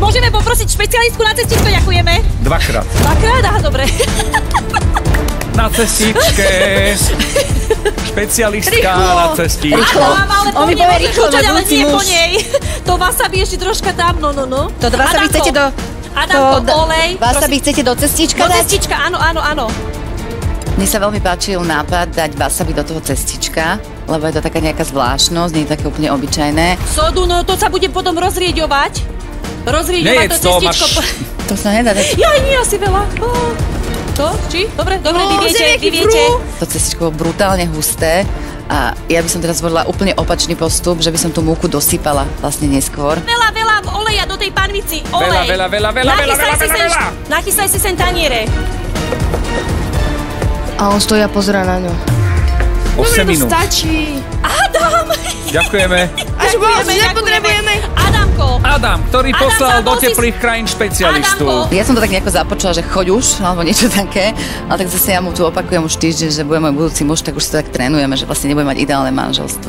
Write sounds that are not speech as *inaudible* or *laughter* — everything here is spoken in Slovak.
Môžeme poprosiť špecialistku na cestičko, ďakujeme. Dvakrát. Dvakrát, aha, dobre. Na cestičke. Špecialistka Rýchlo. na cestičke. Rýchlo. Áno, ale po On rýchlo, kľúčať, ale nie po muž. nej. To wasabi ešte troška tam, no, no, no. To wasabi chcete do... Adamko, to- olej. Wasabi chcete do cestička Do cestička, áno, áno, áno. Mne sa veľmi páčil nápad dať wasabi do toho cestička, lebo je to taká nejaká zvláštnosť, nie je také úplne obyčajné. Sodu, no to sa bude potom rozrieďovať. Rozrieďovať to to, cestičko. máš- To sa nedá dať. Ja nie asi veľa. Oh. To? Či? Dobre, dobre, vy No, viete, vy viete. To cestičko bolo brutálne husté a ja by som teraz zvolila úplne opačný postup, že by som tú múku dosypala vlastne neskôr. Veľa, veľa oleja do tej panvici. Olej. veľa, veľa, veľa, veľa, veľa, veľa, veľa. Nachystaj si sem taniere. A on stojí a pozera na ňu. 8 minút. stačí. Adam! Ďakujeme. *laughs* Až moc nepotrebujeme. Adamko, Adam, ktorý Adam, poslal do si- teplých krajín špecialistu. Adamko. Ja som to tak nejako započula, že choď už, alebo niečo také, ale tak zase ja mu tu opakujem už týždeň, že bude môj budúci muž, tak už sa tak trénujeme, že vlastne nebudem mať ideálne manželstvo.